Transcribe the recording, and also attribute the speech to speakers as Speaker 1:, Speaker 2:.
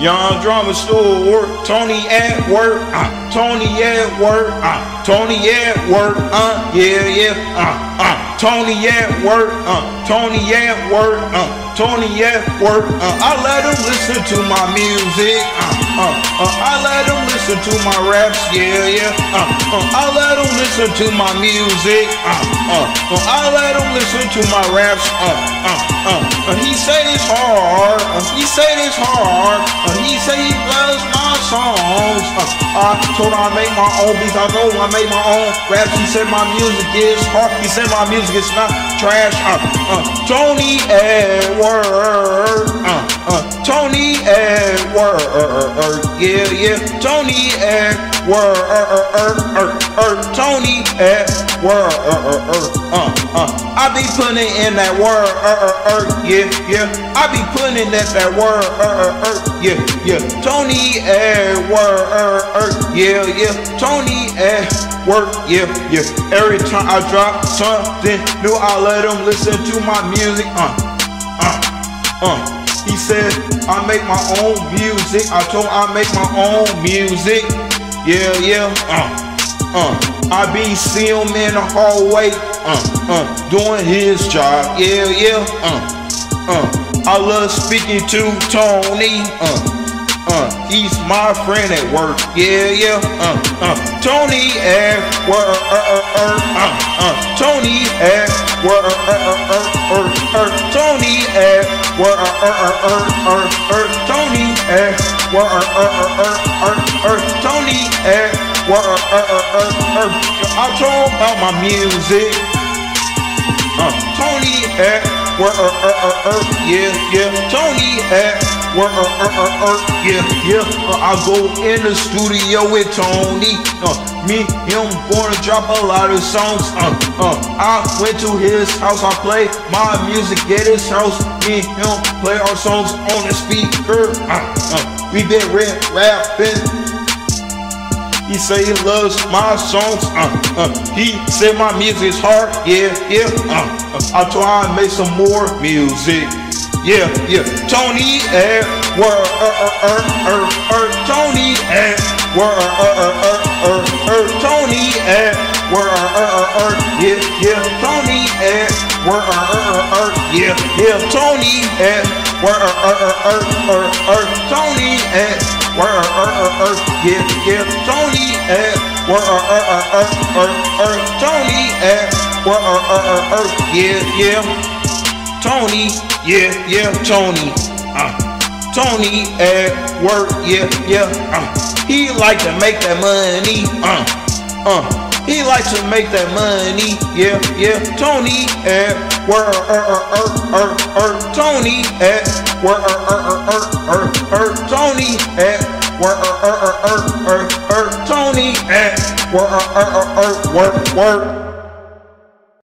Speaker 1: Young Drama Stewart, work, Tony at work, uh, Tony at work, uh, Tony at work, uh, yeah, yeah, uh, uh, Tony at work, uh, Tony at work, uh, Tony at work, uh, I let him listen to my music, uh, uh, uh, I let him listen to my raps, yeah, yeah, uh, uh, I let him listen to my music, uh, uh, uh, I let him listen to my raps, uh, uh, uh, uh he say it's hard, uh, he say it's hard, uh, he say he loves my songs. Uh, I told him I made my own beats. I him I made my own raps. He said my music is hard. He said my music is not trash. Uh, uh, Tony Edward. Uh, uh, Tony Edward. Yeah, yeah. Tony Edward. Tony Edward. Uh, uh. Uh uh uh I be putting in that word. Yeah, yeah. I be putting in that, that word. Yeah, yeah. Tony Edward. Yeah, yeah. Tony Edward. Yeah, yeah. Every time I drop something new, I let them listen to my music. Uh, uh, uh. He said, I make my own music. I told him I make my own music. Yeah, yeah, uh, uh. I be seeing him in the hallway, uh, uh, doing his job. Yeah, yeah, uh, uh. I love speaking to Tony, uh. Uh, he's my friend at work. Yeah, yeah. Uh, uh. Tony at work. Uh, uh, uh, uh, uh. Tony at work. Uh, uh, uh, uh, uh. Tony at work. Uh, uh, uh, uh, uh, uh. Tony at work. Uh, uh, uh, uh, uh, uh. Tony at work. Uh, uh, uh, uh, uh. I told about my music. Uh, Tony at work. Uh, uh, uh, uh. Yeah, yeah. Tony at work, uh, uh, uh, uh, yeah, yeah. Uh, I go in the studio with Tony. Uh, me, him, gonna drop a lot of songs. Uh, uh, I went to his house, I play my music at his house. Me, him, play our songs on the speaker. Uh, uh, we been rap, rapping. He say he loves my songs. Uh, uh, he say my music is hard. Yeah, yeah. Uh, uh, I him I make some more music. Yeah, yeah. Tony at work, er, er, er, er, er, Tony at work, er, er, er, er, er, Tony at work, er, er, er, er, yeah, yeah. Tony at work, er, er, er, er, yeah, yeah. Tony at work, er, er, er, er, er, er, Tony er, er, er, er, yeah, yeah. Tony at work, er, er, er, er, er, er, Tony er, er, er, er, yeah, yeah. Tony, yeah, yeah, Tony. Uh, Tony at work, yeah, yeah. Uh, he like to make that money. Uh, uh. He likes to make that money, yeah, yeah. Tony at work, er, er, er, er, er, Tony at work, er, er, er, er, er, er, Tony at work, er, er, er, er, er, er, Tony at work, er, er, er, er, work.